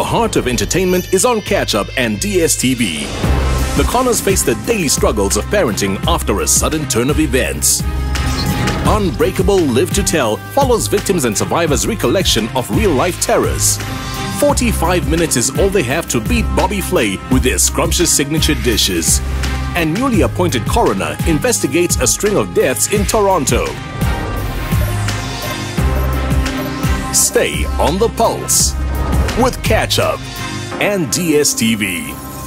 The heart of entertainment is on Catch Up and DSTV. The Connors face the daily struggles of parenting after a sudden turn of events. Unbreakable Live to Tell follows victims and survivors' recollection of real life terrors. 45 minutes is all they have to beat Bobby Flay with their scrumptious signature dishes. And newly appointed coroner investigates a string of deaths in Toronto. Stay on the pulse with Catch Up and DSTV.